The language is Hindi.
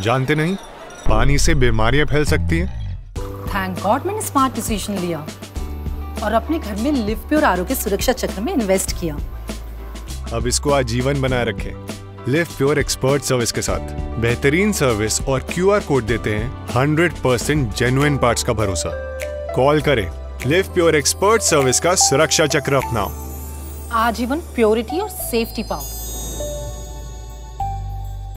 जानते नहीं? पानी से बीमारियाँ फैल सकती हैं। थैंक गॉड मैंने स्मार्ट डिसीज़न लिया और अपने घर में लिव प्योर आरओ के सुरक्षा चक्र में इन्वेस्ट किया। अब इसको आजीवन बनाए रखें। लिव प्योर एक्सपर्ट सर्विस के साथ। बेहतरीन सर्विस और क्यूआर कोड देते हैं 100% परसेंट जेन्युइन पार्ट्स का भरोसा। कॉल करें। लिव प्योर एक्सपर्ट सर्विस का सुरक्षा चक्र अपनाओ। आजीवन प्योरिटी और सेफ्टी पाओ।